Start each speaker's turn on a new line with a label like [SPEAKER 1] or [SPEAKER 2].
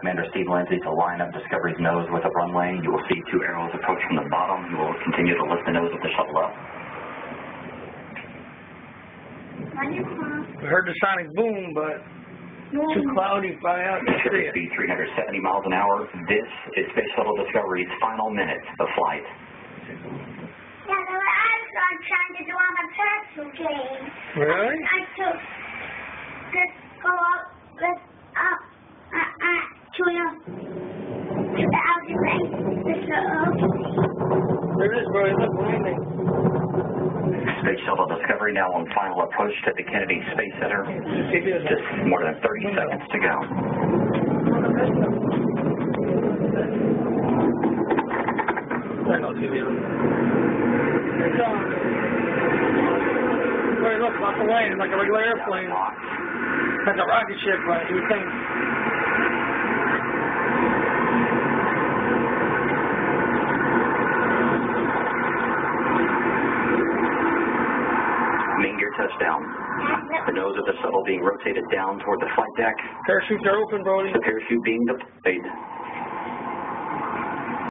[SPEAKER 1] Commander Steve Lindsey to line up Discovery's nose with the runway. You will see two arrows approach from the bottom. You will continue to lift the nose of the shuttle up.
[SPEAKER 2] We heard the sonic boom, but too cloudy, fly out to see
[SPEAKER 1] Should
[SPEAKER 2] it.
[SPEAKER 1] be 370 miles an hour. This is Space Shuttle Discovery's final minute of flight.
[SPEAKER 3] Yeah, the last one trying to do on the pencil game.
[SPEAKER 2] Really?
[SPEAKER 3] I took this go up, this up, uh, uh, to the, to the outer ring. This is
[SPEAKER 2] There it is, bro. Look, landing.
[SPEAKER 1] Space Shuttle Discovery now on final approach to the Kennedy Space Center. Just more than 30 seconds to go.
[SPEAKER 2] On. Look, about to land like a regular airplane. Like a rocket ship, like you think.
[SPEAKER 1] Gear touchdown. The nose of the shuttle being rotated down toward the flight deck.
[SPEAKER 2] Parachutes are open, Brody.
[SPEAKER 1] The parachute being deployed.